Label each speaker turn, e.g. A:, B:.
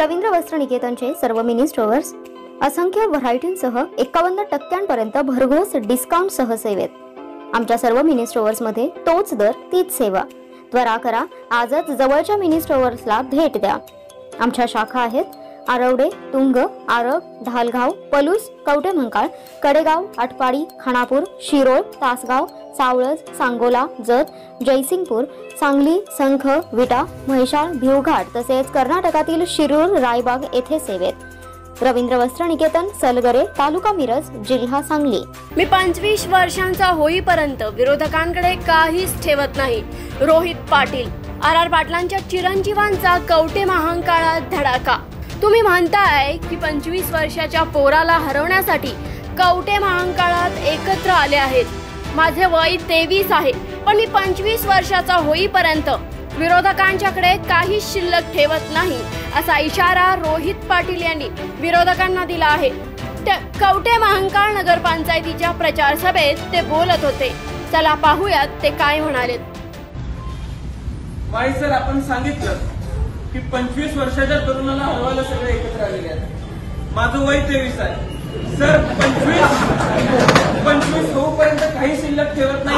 A: रवींद्र वस्त्र निकेतनचे सर्व mini stores असंख्य व्हरायटींसह एकावन्न टक्क्यांपर्यंत भरघोस डिस्काउंटसह सेवेत आमच्या सर्व मिनी स्टोअर्समध्ये तोच दर तीच सेवा. त्वरा करा आजच जवळच्या मिनी स्टोअर्सला भेट द्या. आमच्या शाखा आहेत आरवडे तुंग आरग धालगाव पलूस कवटे मंकाळ कडेगाव आटपाडी खानापूर शिरोळ तासगाव सावळज सांगोला जत जयसिंगपूर सांगली संख विटा म्हैसाळ भिवघाट तसेच कर्नाटकातील शिरूर रायबाग येथे सेवेत. रवींद्र वस्त्र निकेतन सलगरे तालुका मिरज जिल्हा सांगली.
B: मी पंचवीस वर्षांचा होईपर्यंत विरोधकांकडे काहीच ठेवत नाही. रोहित पाटील आर आर पाटलांच्या चिरंजीवांचा कवटे महांकाळात धडाका. तुम्ही म्हणताय की पंचवीस वर्षाच्या पोराला हरवण्यासाठी कवटे महांकाळात एकत्र आले आहेत. माझे वय तेवीस आहे पण मी पंचवीस वर्षाचा होईपर्यंत विरोधकांच्याकडे काही शिल्लक ठेवत नाही असा इशारा रोहित पाटील यांनी विरोधकांना दिला आहे. त्या कवटे महांकाळ नगरपंचायतीच्या प्रचार सभेत ते बोलत होते. चला पाहूयात ते काय म्हणालेत.
C: सर आपण सांगितलं की पंचवीस वर्षाच्या तरुणाला हरवायला सगळे एकत्र आलेले आहेत. माझं वय तेवीस आहे. सर पंचवीस पंचवीस होऊपर्यंत काही शिल्लक ठेवत नाही